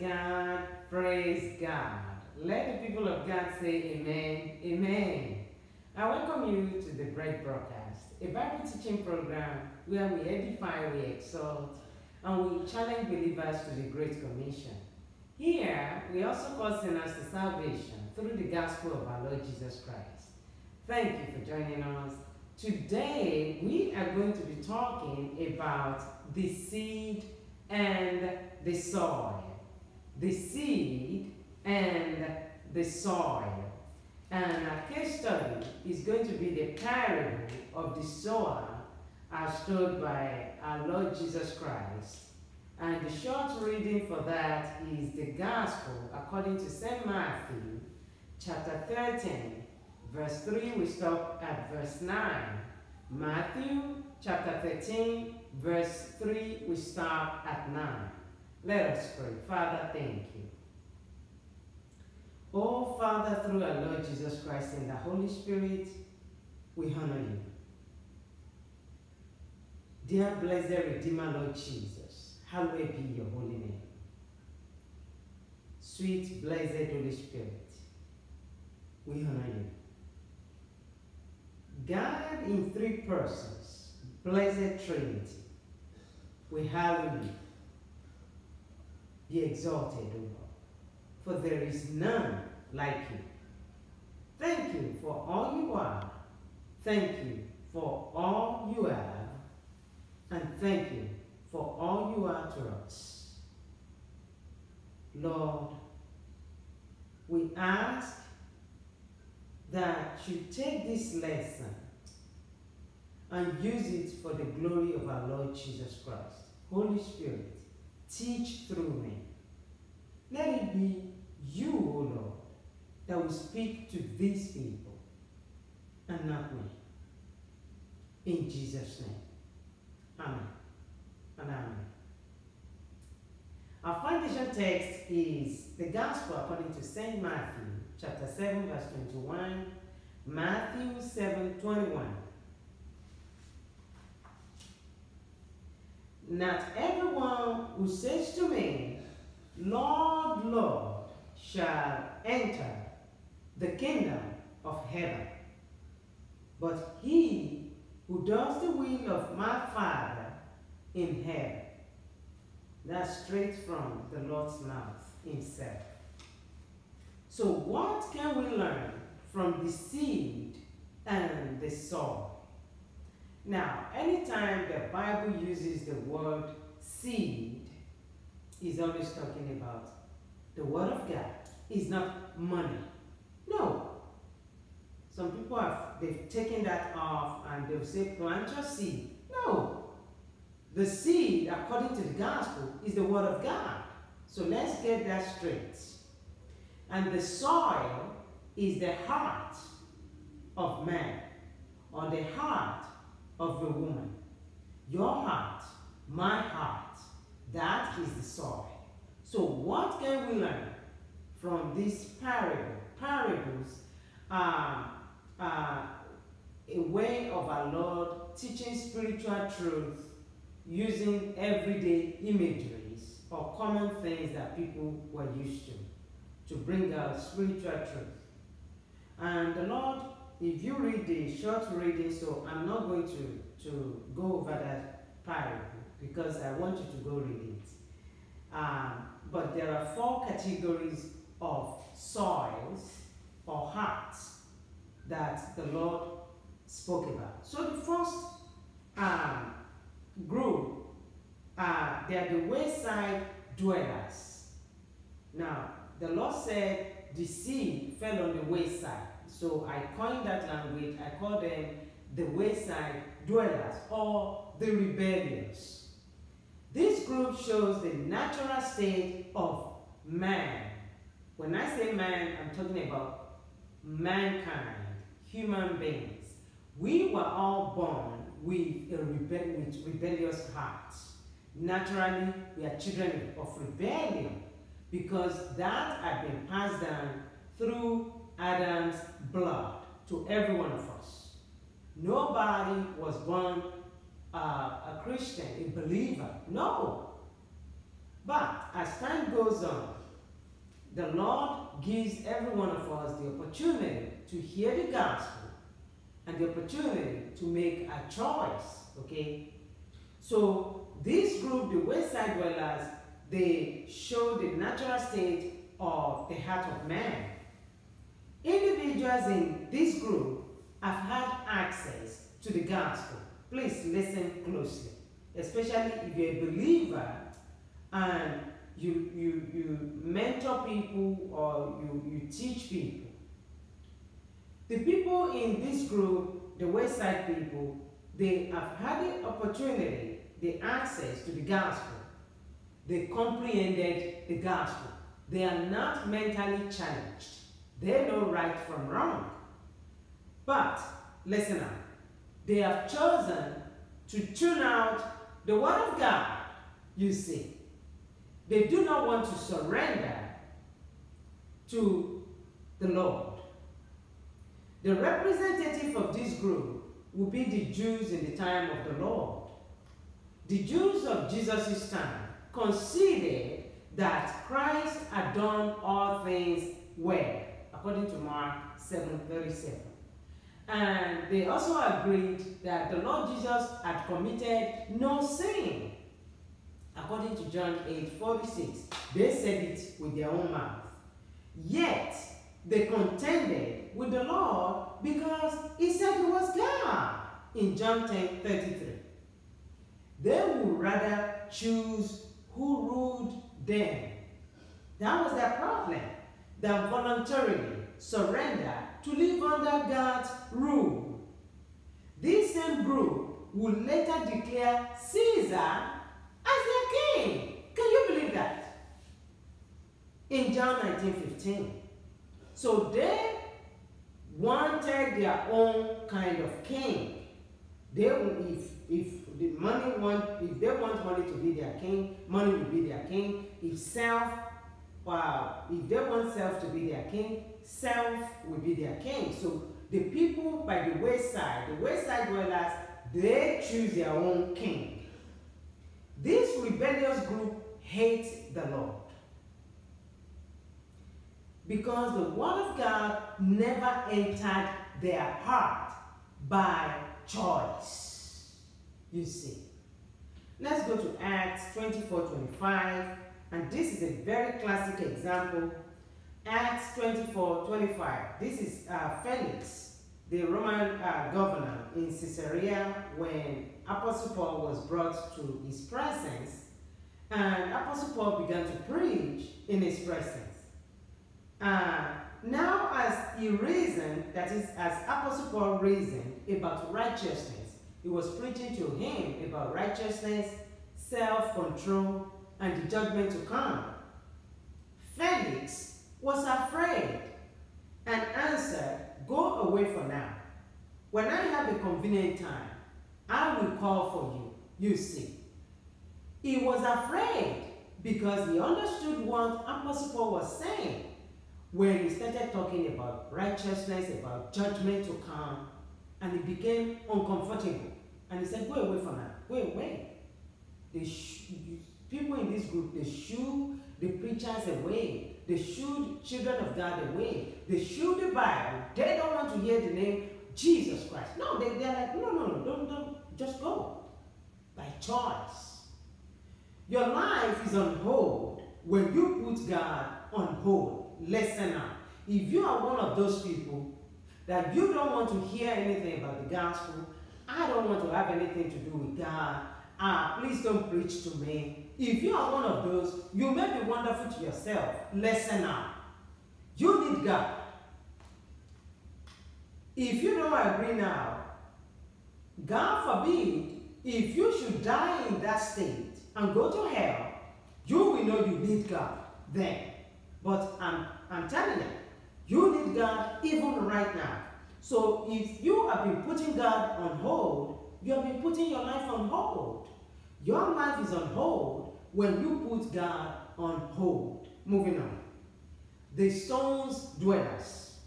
God, praise God. Let the people of God say amen, amen. I welcome you to the Bread Broadcast, a Bible teaching program where we edify, we exalt, and we challenge believers to the Great Commission. Here, we also call sinners to salvation through the gospel of our Lord Jesus Christ. Thank you for joining us. Today, we are going to be talking about the seed and the soil. The seed and the soil. And our case study is going to be the parable of the sower as told by our Lord Jesus Christ. And the short reading for that is the Gospel according to St. Matthew, chapter 13, verse 3. We stop at verse 9. Matthew, chapter 13, verse 3. We stop at 9. Let us pray. Father, thank you. Oh, Father, through our Lord Jesus Christ and the Holy Spirit, we honor you. Dear blessed Redeemer, Lord Jesus, hallowed be your holy name. Sweet, blessed Holy Spirit, we honor you. God in three persons, blessed Trinity, we hallow you. Be exalted, O Lord, for there is none like you. Thank you for all you are. Thank you for all you have. And thank you for all you are to us. Lord, we ask that you take this lesson and use it for the glory of our Lord Jesus Christ. Holy Spirit, teach through me. Let it be you, O Lord, that will speak to these people and not me. In Jesus' name. Amen. And amen. Our foundation text is the Gospel according to St. Matthew, chapter 7, verse 21. Matthew 7, 21. Not everyone who says to me, Lord, Lord, shall enter the kingdom of heaven, but he who does the will of my Father in heaven. That's straight from the Lord's mouth himself. So what can we learn from the seed and the soil? Now, anytime the Bible uses the word seed, is always talking about the word of God. It's not money. No. Some people have they've taken that off and they'll say plant your seed. No. The seed, according to the gospel, is the word of God. So let's get that straight. And the soil is the heart of man or the heart of the woman. Your heart, my heart, that is the soil. So what can we learn from this parable? Parables are, are a way of our Lord teaching spiritual truth using everyday imageries or common things that people were used to to bring out spiritual truth. And the Lord, if you read the short reading, so I'm not going to, to go over that parable because I want you to go read it. Um, but there are four categories of soils or hearts that the Lord spoke about. So the first um, group, uh, they are the wayside dwellers. Now, the Lord said the seed fell on the wayside. So I coined that language, I call them the wayside dwellers or the rebellious. This group shows the natural state of man. When I say man, I'm talking about mankind, human beings. We were all born with, a with rebellious hearts. Naturally, we are children of rebellion because that had been passed down through Adam's blood to every one of us. Nobody was born uh, a Christian, a believer. No. But as time goes on, the Lord gives every one of us the opportunity to hear the gospel and the opportunity to make a choice, okay? So this group, the Wayside Dwellers, they show the natural state of the heart of man. Individuals in this group have had access to the gospel. Please listen closely, especially if you're a believer and you, you, you mentor people or you, you teach people. The people in this group, the Westside people, they have had the opportunity, the access to the gospel. They comprehended the gospel. They are not mentally challenged. They know right from wrong. But, listen up. They have chosen to tune out the word of God, you see. They do not want to surrender to the Lord. The representative of this group will be the Jews in the time of the Lord. The Jews of Jesus' time considered that Christ had done all things well, according to Mark 7:37. And they also agreed that the Lord Jesus had committed no sin. According to John 8 46, they said it with their own mouth. Yet, they contended with the Lord because he said he was God in John 10 33. They would rather choose who ruled them. That was their problem, than voluntarily surrender to live under God's rule. This same group would later declare Caesar as their king. Can you believe that? In John 19:15. So they wanted their own kind of king. They if if the money want if they want money to be their king, money will be their king. If self, wow, if they want self to be their king, self will be their king. So the people by the wayside, the wayside dwellers, they choose their own king. This rebellious group hates the Lord. Because the word of God never entered their heart by choice. You see. Let's go to Acts 24 25. And this is a very classic example. Acts 24 25. This is uh, Felix, the Roman uh, governor in Caesarea, when Apostle Paul was brought to his presence. And Apostle Paul began to preach in his presence. Uh, now as he reasoned, that is, as Apostle Paul reasoned about righteousness, he was preaching to him about righteousness, self-control, and the judgment to come. Felix was afraid and answered, Go away for now. When I have a convenient time, I will call for you, you see. He was afraid because he understood what Apostle Paul was saying when he started talking about righteousness, about judgment to come, and he became uncomfortable. And he said, Go away from that. Go away. The people in this group, they shoo the preachers away. They shoo children of God away. They shoo the Bible. They don't want to hear the name Jesus Christ. No, they, they're like, no, no, no, don't, don't, just go. By choice. Your life is on hold when you put God on hold. Listen up. If you are one of those people that you don't want to hear anything about the gospel, I don't want to have anything to do with God, ah, please don't preach to me. If you are one of those, you may be wonderful to yourself. Listen now. You need God. If you don't agree now, God forbid, if you should die in that state and go to hell, you will know you need God then. But I'm, I'm telling you, you need God even right now. So if you have been putting God on hold, you have been putting your life on hold. Your life is on hold when you put God on hold. Moving on. The stones dwellers.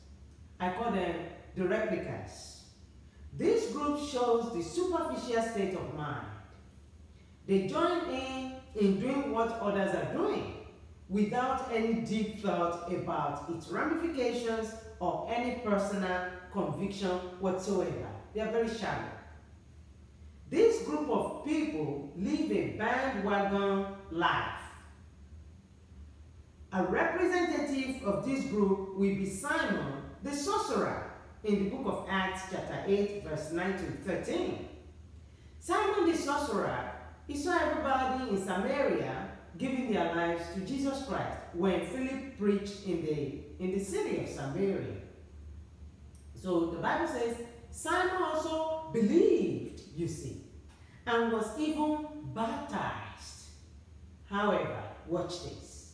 I call them the replicas. This group shows the superficial state of mind. They join in in doing what others are doing without any deep thought about its ramifications or any personal conviction whatsoever. They are very shallow. This group of people live a bandwagon life. A representative of this group will be Simon the sorcerer in the book of Acts chapter 8 verse 9 to 13. Simon the sorcerer, he saw everybody in Samaria giving their lives to Jesus Christ when Philip preached in the, in the city of Samaria. So the Bible says Simon also believed, you see, and was even baptized. However, watch this.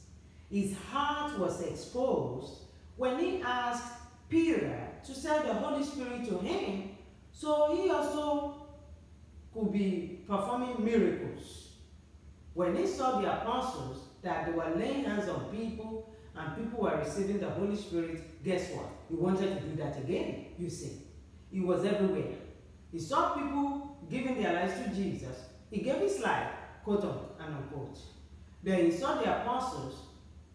His heart was exposed when he asked Peter to send the Holy Spirit to him so he also could be performing miracles. When he saw the apostles that they were laying hands on people and people were receiving the Holy Spirit, guess what? He wanted to do that again, you see. He was everywhere. He saw people giving their lives to Jesus. He gave his life, quote unquote. Then he saw the apostles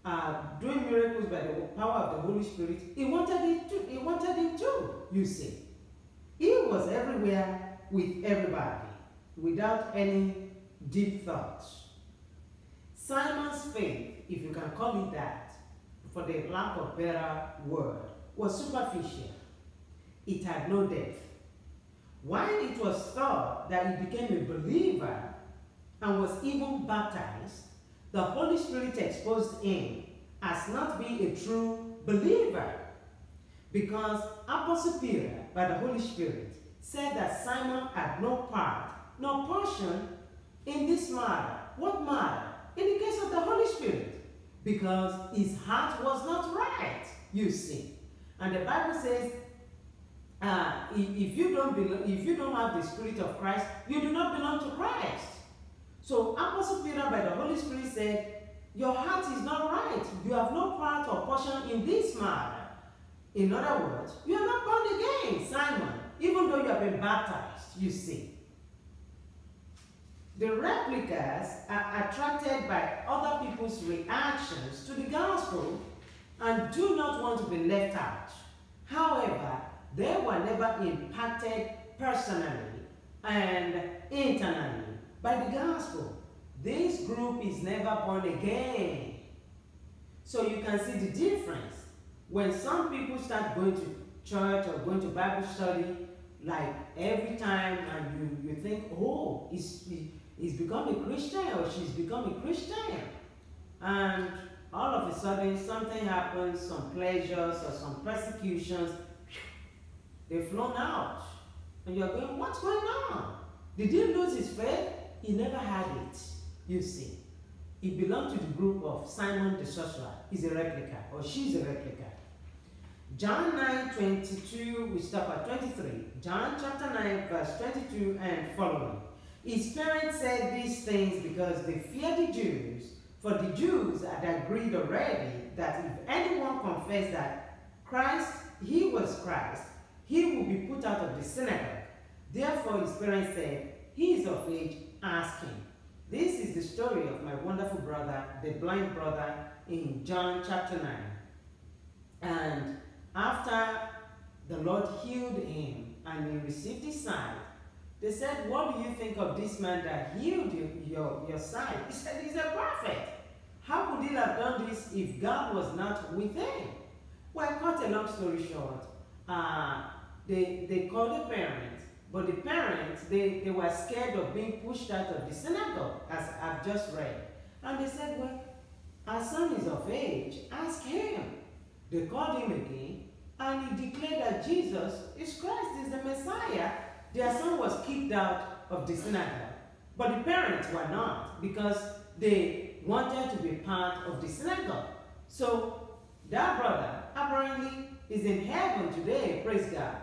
uh, doing miracles by the power of the Holy Spirit. He wanted it too. He wanted it too, you see. He was everywhere with everybody without any deep thoughts. Simon's faith, if you can call it that, for the lack of better word, was superficial. It had no depth. While it was thought that he became a believer and was even baptized, the Holy Spirit exposed him as not being a true believer. Because Apostle Peter, by the Holy Spirit, said that Simon had no part, no portion in this matter. What matter? In the case of the Holy Spirit. Because his heart was not right, you see. And the Bible says, uh, if, you don't belong, if you don't have the Spirit of Christ, you do not belong to Christ. So Apostle Peter by the Holy Spirit said, your heart is not right. You have no part or portion in this matter. In other words, you are not born again, Simon, even though you have been baptized, you see. The replicas are attracted by other people's reactions to the gospel and do not want to be left out. However, they were never impacted personally and internally by the gospel. This group is never born again. So you can see the difference. When some people start going to church or going to Bible study, like every time and you, you think, oh, he's, he's become a Christian or she's become a Christian. And all of a sudden something happens, some pleasures or some persecutions, they've flown out. And you're going, what's going on? Did he lose his faith? He never had it, you see. He belonged to the group of Simon the sorcerer. He's a replica, or she's a replica. John 9, 22, we stop at 23. John chapter 9, verse 22 and following. His parents said these things because they feared the Jews, for the Jews had agreed already that if anyone confessed that Christ, he was Christ, he will be put out of the synagogue. Therefore his parents said, he is of age, ask him. This is the story of my wonderful brother, the blind brother, in John chapter 9. And after the Lord healed him and he received his sight, they said, what do you think of this man that healed you, your, your sight? He said, he's a prophet. How could he have done this if God was not with him? Well, cut a long story short, uh, they, they called the parents but the parents, they, they were scared of being pushed out of the synagogue, as I've just read. And they said, well, our son is of age, ask him. They called him again, and he declared that Jesus is Christ, is the Messiah. Their son was kicked out of the synagogue. But the parents were not, because they wanted to be part of the synagogue. So that brother apparently is in heaven today, praise God.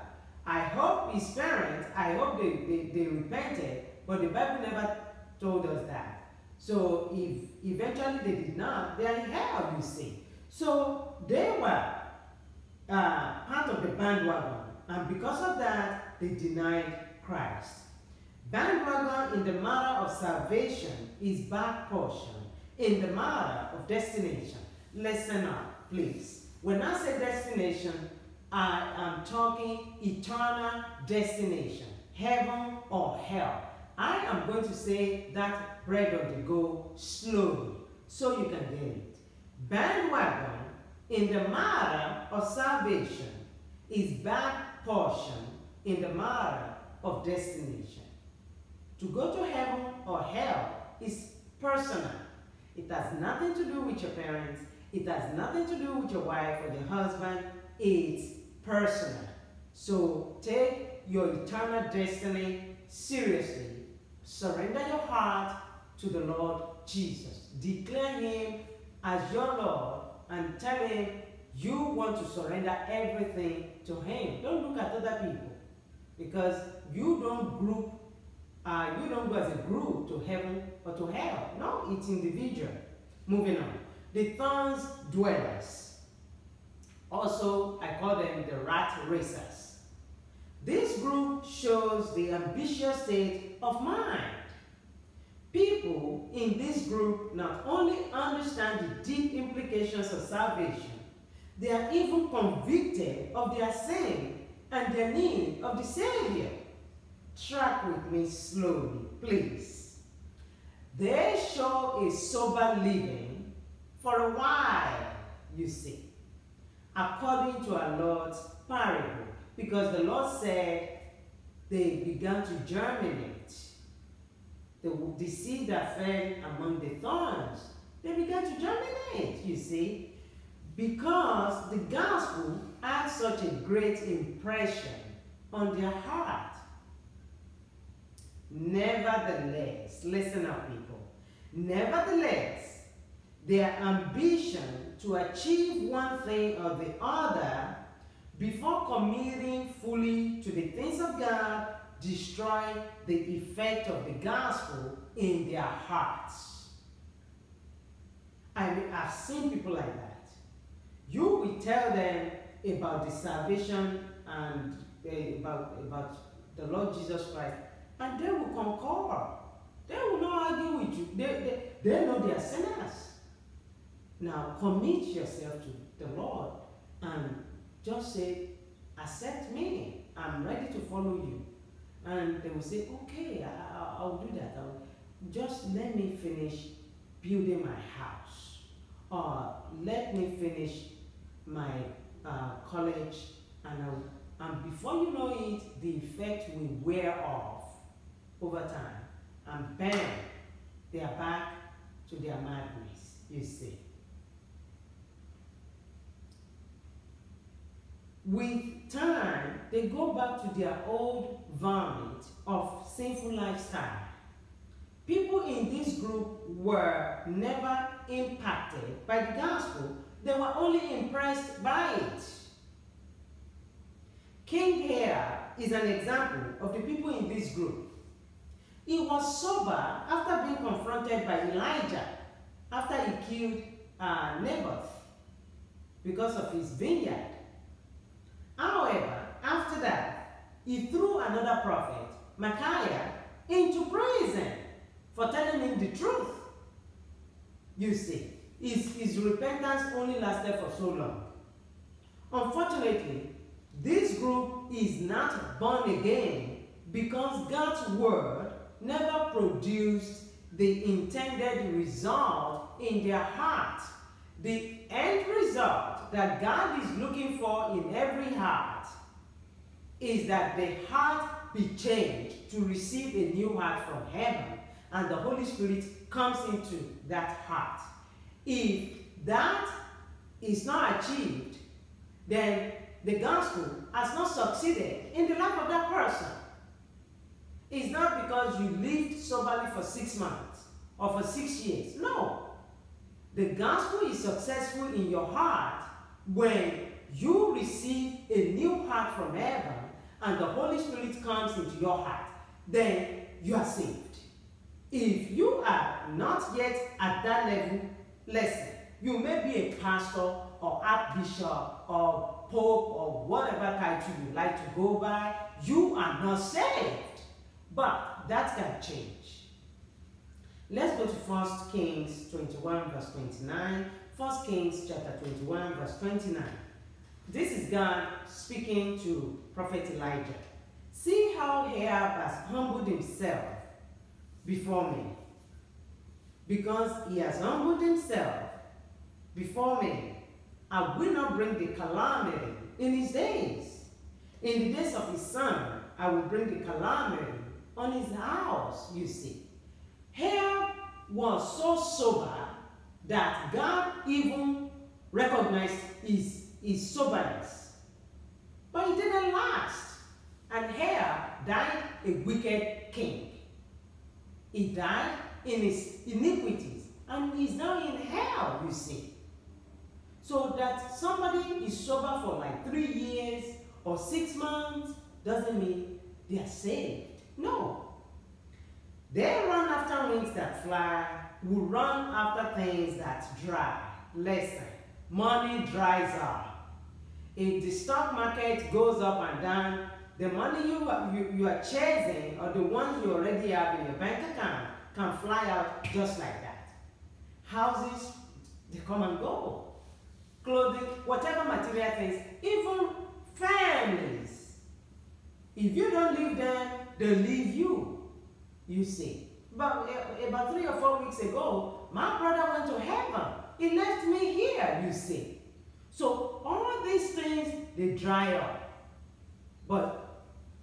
I hope his parents, I hope they, they, they repented, but the Bible never told us that. So if eventually they did not, they are in hell, you see. So they were uh, part of the bandwagon, and because of that, they denied Christ. Bandwagon in the matter of salvation is back portion in the matter of destination. Listen up, please. When I say destination, I am talking eternal destination, heaven or hell. I am going to say that the go slowly so you can get it. Bandwagon in the matter of salvation is back portion in the matter of destination. To go to heaven or hell is personal. It has nothing to do with your parents. It has nothing to do with your wife or your husband. It's personal. So take your eternal destiny seriously. Surrender your heart to the Lord Jesus. Declare him as your Lord and tell him you want to surrender everything to him. Don't look at other people because you don't group, uh, you don't go as a group to heaven or to hell. No, it's individual. Moving on. The thorns dwellers. Also, I call them the rat racers. This group shows the ambitious state of mind. People in this group not only understand the deep implications of salvation, they are even convicted of their sin and their need of the Savior. Track with me slowly, please. They show a sober living for a while, you see, according to our Lord's parable, because the Lord said they began to germinate. The, the seed that fell among the thorns, they began to germinate, you see, because the gospel had such a great impression on their heart. Nevertheless, listen up, people. Nevertheless, their ambition to achieve one thing or the other before committing fully to the things of God destroy the effect of the gospel in their hearts. I mean, I've seen people like that. You will tell them about the salvation and uh, about, about the Lord Jesus Christ, and they will concur. They will not argue with you. They, they, they know they are sinners. Now, commit yourself to the Lord and just say, accept me. I'm ready to follow you. And they will say, okay, I, will do that. I'll, just let me finish building my house. Or let me finish my uh, college. And, I'll, and before you know it, the effect will wear off over time. And bam, they are back to their madness, you see. With time, they go back to their old vomit of sinful lifestyle. People in this group were never impacted by the gospel. They were only impressed by it. King Ahab is an example of the people in this group. He was sober after being confronted by Elijah after he killed uh, Naboth because of his vineyard. However, after that, he threw another prophet, Micaiah, into prison for telling him the truth. You see, his, his repentance only lasted for so long. Unfortunately, this group is not born again because God's word never produced the intended result in their heart. The end result that God is looking for in every heart is that the heart be changed to receive a new heart from heaven and the Holy Spirit comes into that heart. If that is not achieved, then the gospel has not succeeded in the life of that person. It's not because you lived soberly for six months or for six years. No. The gospel is successful in your heart when you receive a new heart from heaven and the Holy Spirit comes into your heart. Then you are saved. If you are not yet at that level, listen, you may be a pastor or archbishop or pope or whatever title you like to go by. You are not saved. But that can change. Let's go to 1 Kings 21 verse 29. 1 Kings chapter 21 verse 29. This is God speaking to Prophet Elijah. See how Ahab has humbled himself before me. Because he has humbled himself before me, I will not bring the calamity in his days. In the days of his son, I will bring the calamity on his house, you see. Ahab was so sober that God even recognized his, his soberness. But it didn't last. And Ahab died a wicked king. He died in his iniquities. And he's now in hell, you see. So that somebody is sober for like three years or six months doesn't mean they are saved. No. They run after wings that fly, will run after things that dry. Listen, money dries up. If the stock market goes up and down, the money you, you, you are chasing or the ones you already have in your bank account can fly out just like that. Houses, they come and go. Clothing, whatever material things, even families. If you don't leave them, they leave you, you see. Uh, about three or four weeks ago, my brother went to heaven. He left me here, you see. So all these things, they dry up. But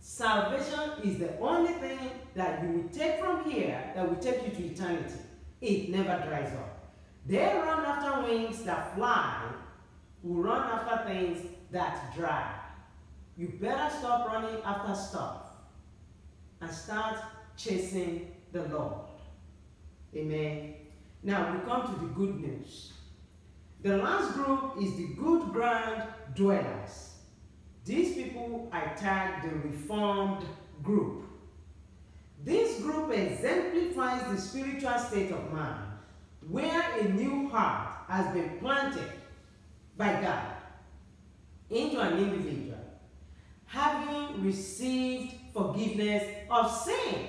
Salvation is the only thing that you will take from here that will take you to eternity. It never dries up. They run after wings that fly, will run after things that dry. You better stop running after stuff and start chasing the Lord. Amen. Now we come to the good news. The last group is the good ground dwellers. These people I tag the Reformed group. This group exemplifies the spiritual state of man, where a new heart has been planted by God into an individual, having received forgiveness of sin.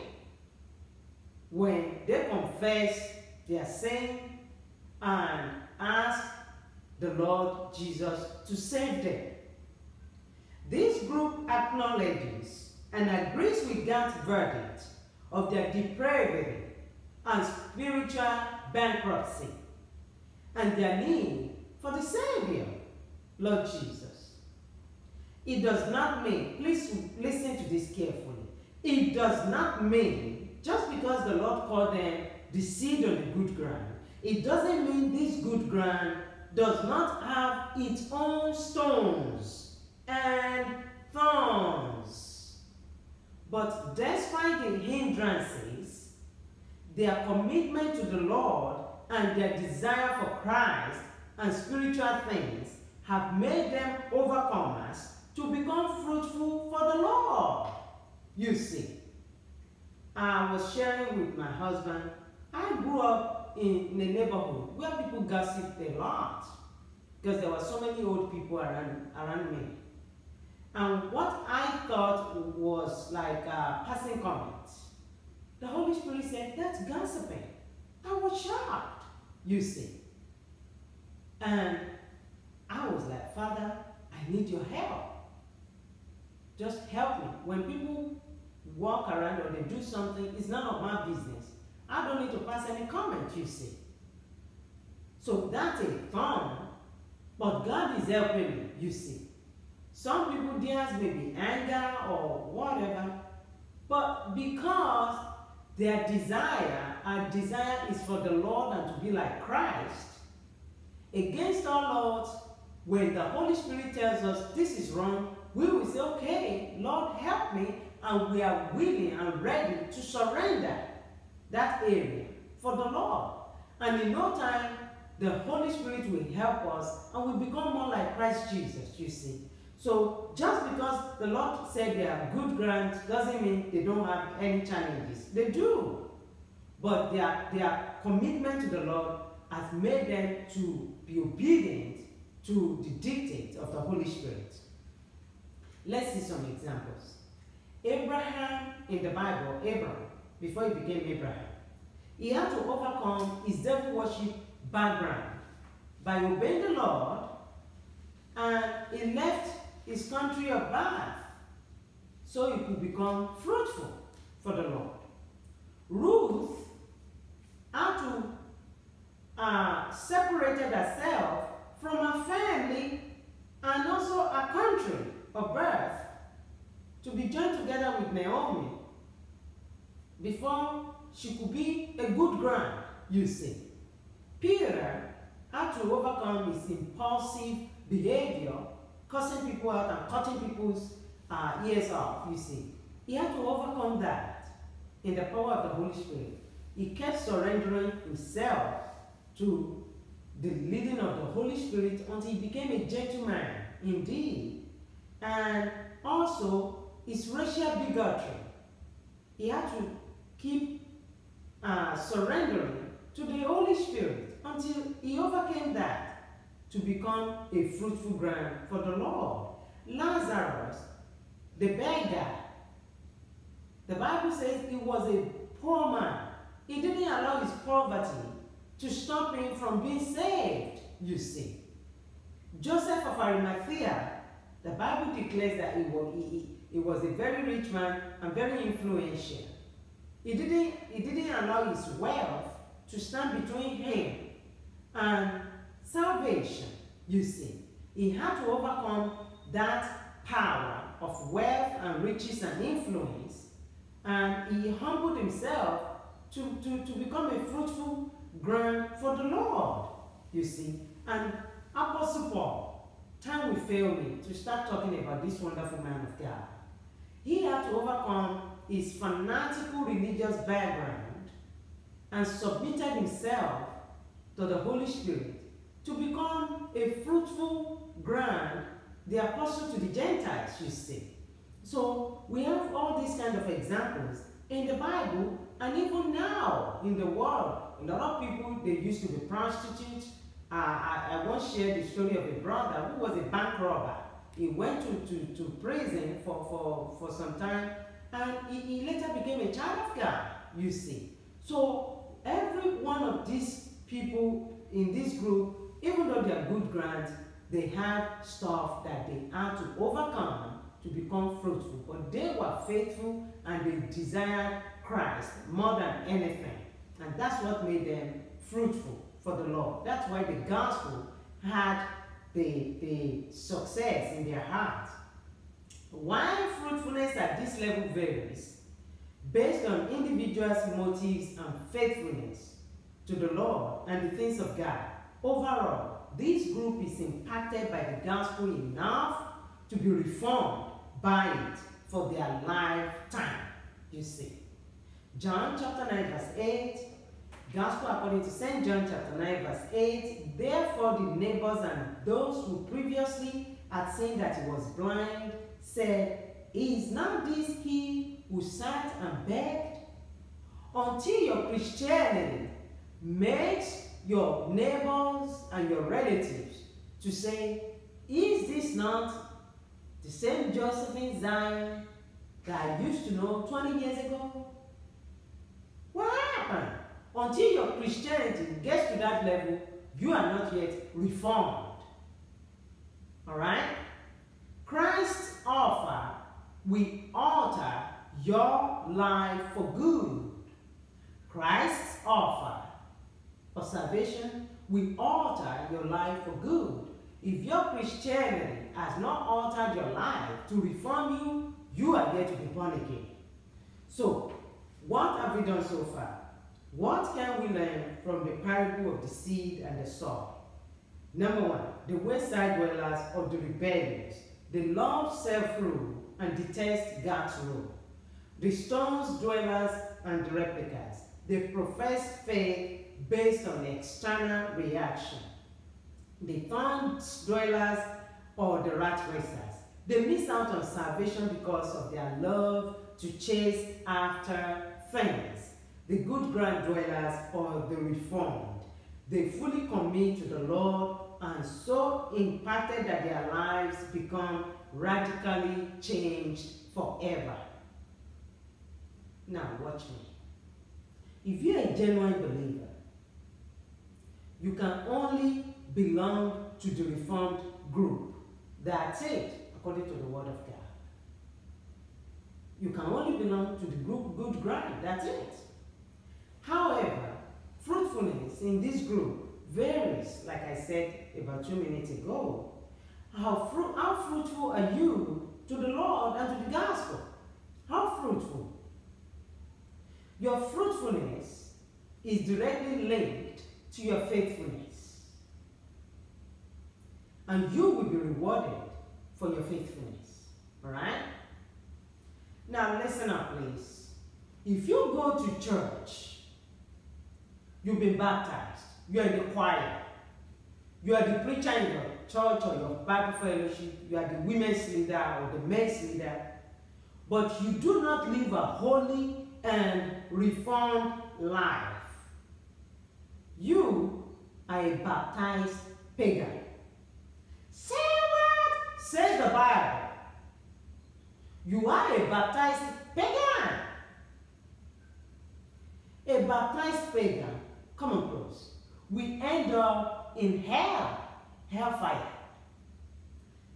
When they confess their sin and ask the Lord Jesus to save them. This group acknowledges and agrees with God's verdict of their depravity and spiritual bankruptcy and their need for the Savior, Lord Jesus. It does not mean, please listen to this carefully, it does not mean just because the Lord called them the seed on the good ground, it doesn't mean this good ground does not have its own stones and thorns. But despite the hindrances, their commitment to the Lord and their desire for Christ and spiritual things have made them overcomers to become fruitful for the Lord. You see, I was sharing with my husband, I grew up in, a neighborhood where people gossiped a lot because there were so many old people around, around me. And what I thought was like a passing comment, the Holy Spirit said, that's gossiping. I was shocked, you see. And I was like, Father, I need your help. Just help me. When people walk around or they do something, it's none of my business. I don't need to pass any comment, you see. So that's a thorn, but God is helping me, you see. Some people theirs may be anger or whatever, but because their desire, our desire is for the Lord and to be like Christ, against all odds, when the Holy Spirit tells us this is wrong, we will say, okay, Lord, help me, and we are willing and ready to surrender that area for the Lord. And in no time, the Holy Spirit will help us, and we become more like Christ Jesus, you see. So just because the Lord said they are good ground doesn't mean they don't have any challenges. They do. But their, their commitment to the Lord has made them to be obedient to the dictates of the Holy Spirit. Let's see some examples. Abraham in the Bible, Abraham, before he became Abraham, he had to overcome his devil worship background by obeying the Lord and he left his country of birth so he could become fruitful for the Lord. Ruth had to uh, separated herself from her family and also her country of birth to be joined together with Naomi before she could be a good ground, you see. Peter had to overcome his impulsive behavior, cussing people out and cutting people's uh, ears off, you see. He had to overcome that in the power of the Holy Spirit. He kept surrendering himself to the leading of the Holy Spirit until he became a gentleman indeed. And also his racial bigotry. He had to keep uh, surrendering to the Holy Spirit until he overcame that to become a fruitful ground for the Lord. Lazarus, the beggar, the Bible says he was a poor man. He didn't allow his poverty to stop him from being saved, you see. Joseph of Arimathea, the Bible declares that he was, he, he was a very rich man and very influential. He didn't, he didn't allow his wealth to stand between him and salvation, you see. He had to overcome that power of wealth and riches and influence, and he humbled himself to, to, to become a fruitful ground for the Lord, you see. And Apostle Paul, time will fail me to start talking about this wonderful man of God. He had to overcome his fanatical religious background and submitted himself to the Holy Spirit to become a fruitful ground, the apostle to the Gentiles, you see. So we have all these kind of examples in the Bible and even now in the world. A lot of people, they used to be prostitutes. Uh, I, I once shared the story of a brother who was a bank robber. He went to, to, to prison for, for, for some time and he, he later became a child of God, you see. So every one of these people in this group, even though they are good grants, they had stuff that they had to overcome to become fruitful. But they were faithful and they desired Christ more than anything. And that's what made them fruitful for the Lord. That's why the gospel had the, the success in their heart. Why fruitfulness at this level varies based on individuals' motives and faithfulness to the Lord and the things of God. Overall, this group is impacted by the gospel enough to be reformed by it for their lifetime, you see. John chapter 9 verse 8, Gospel according to St. John chapter 9 verse 8, Therefore the neighbors and those who previously had seen that he was blind said, Is not this he who sat and begged? Until your Christianity makes your neighbors and your relatives to say, Is this not the same Josephine Zion that I used to know 20 years ago? What happened? Until your Christianity gets to that level, you are not yet reformed. Alright? Christ's offer will alter your life for good. Christ's offer of salvation will alter your life for good. If your Christianity has not altered your life to reform you, you are there to be born again. So, what have we done so far? What can we learn from the parable of the seed and the soil? Number one, the wayside dwellers or the rebellious. They love self-rule and detest God's rule. The stones dwellers and the replicas. They profess faith based on external reaction. The thorns dwellers or the rat racers. They miss out on salvation because of their love to chase after things. The good ground dwellers or the reformed. They fully commit to the Lord and so impacted that their lives become radically changed forever. Now, watch me. If you're a genuine believer, you can only belong to the Reformed group. That's it, according to the Word of God. You can only belong to the group good ground. That's it. However, fruitfulness in this group varies, like I said about two minutes ago. How, fru how fruitful are you to the Lord and to the gospel? How fruitful? Your fruitfulness is directly linked to your faithfulness. And you will be rewarded for your faithfulness. Alright? Now listen up, please. If you go to church, you've been baptized, you are in the choir, you are the preacher in your church or your Bible fellowship, you are the women's leader or the men's leader, but you do not live a holy and reformed life. You are a baptized pagan. Say what? Says the Bible. You are a baptized pagan. A baptized pagan, come on close, we end up in hell, hellfire.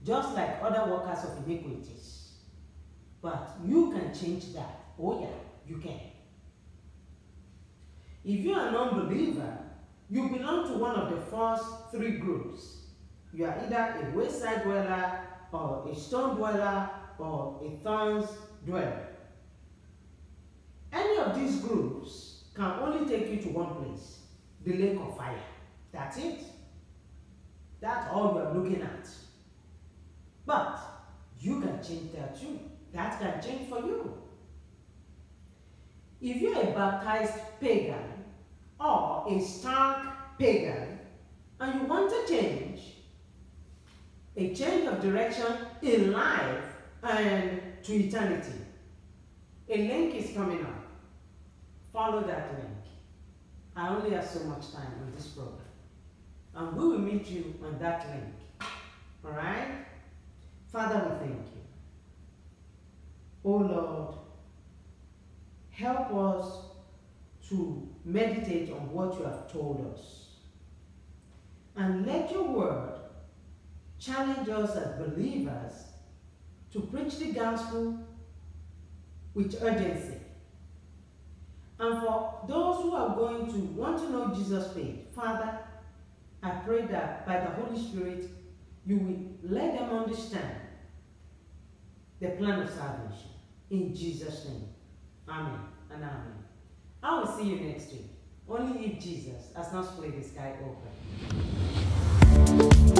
Just like other workers of iniquities. But you can change that. Oh yeah, you can. If you're a non-believer, you belong to one of the first three groups. You are either a wayside dweller, or a stone dweller, or a thorns dweller. Any of these groups can only take you to one place, the lake of fire. That's it. That's all you are looking at. But you can change that too. That can change for you. If you're a baptized pagan or a stark pagan and you want to change, a change of direction in life and to eternity, a link is coming up. Follow that link. I only have so much time on this program. And we will meet you on that link. All right? Father, we thank you. Oh Lord, help us to meditate on what you have told us. And let your word challenge us as believers to preach the gospel with urgency. And for those who are going to want to know Jesus' faith, Father, I pray that by the Holy Spirit, you will let them understand the plan of salvation. In Jesus' name. Amen and amen. I will see you next week. Only if Jesus has not split the sky open.